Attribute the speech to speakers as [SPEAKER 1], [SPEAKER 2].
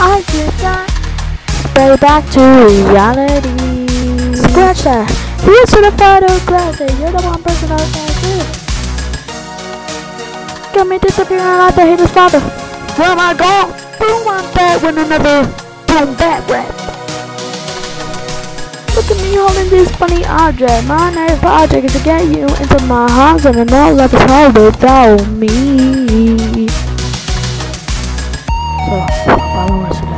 [SPEAKER 1] I just got way back to reality. Scratch that. Here's to the photograph. Say you're the one person out there too. Got me disappearing like the hater's father. Where am I going? Boom, I'm back with another boom back rap. Look at me holding this funny object. My next project is to get you into my house and is home without me. followers. Left.